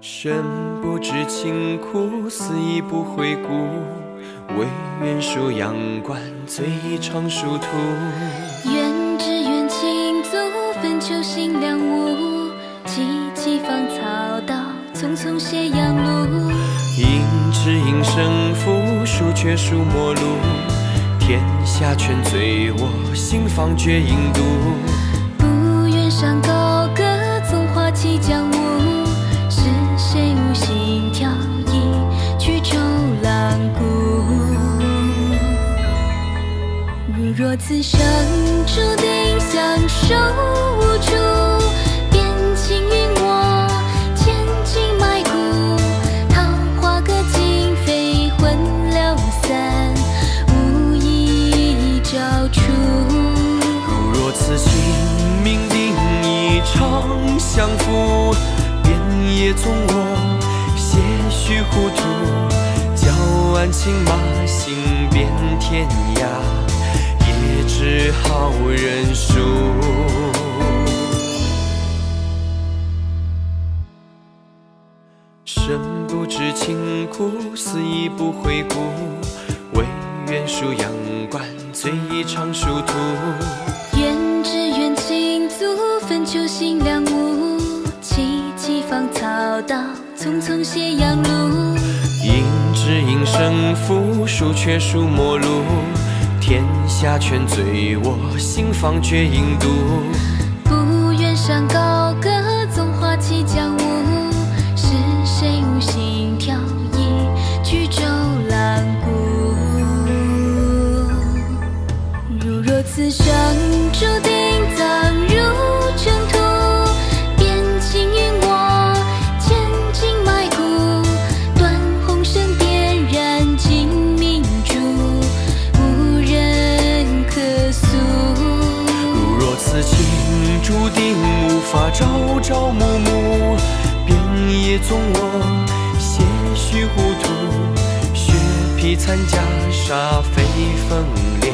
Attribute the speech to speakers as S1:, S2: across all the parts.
S1: 身不知情苦，死亦不悔顾。唯愿戍阳关，醉一场殊途。
S2: 愿只愿倾足，分秋心两无。萋萋芳草道，匆匆斜阳路。
S1: 应知应胜负，输却输陌路。天下全醉我，心方觉影独。
S2: 不愿上高歌，纵花起江舞。心挑一曲周郎顾，如若此生注定
S1: 也纵我。些许糊涂，教鞍轻马行遍天涯，也只好认输。生不知情苦，死亦不悔顾。唯愿戍阳关，醉一场殊途。
S2: 愿只愿倾足，分秋心两无。芳草道。匆匆斜阳路，
S1: 应知应胜负，输却输陌路。天下全醉我，心方觉影独。
S2: 不愿上高
S1: 朝朝暮暮，便也纵我些许糊涂。雪披残袈裟飞风裂，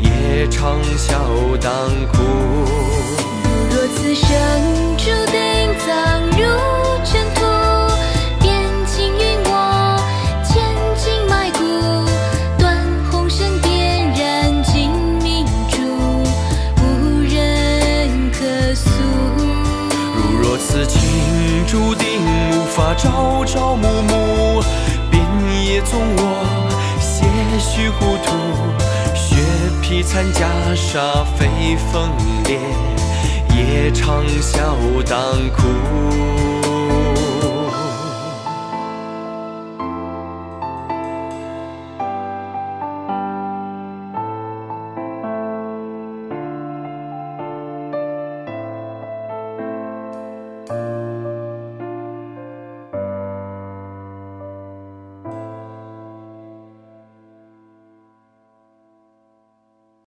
S1: 也长笑当哭。
S2: 此情注定
S1: 无法朝朝暮暮，便也纵我些许糊涂。血披残袈裟飞风烈，也长笑当哭。